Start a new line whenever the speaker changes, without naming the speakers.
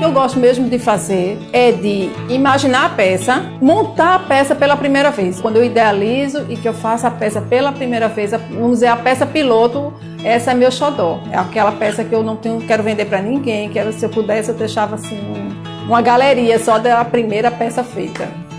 que eu gosto mesmo de fazer é de imaginar a peça, montar a peça pela primeira vez. Quando eu idealizo e que eu faço a peça pela primeira vez, vamos dizer, a peça piloto, essa é meu xodó. É aquela peça que eu não tenho, quero vender para ninguém, quero se eu pudesse eu deixava assim uma galeria só da primeira peça feita.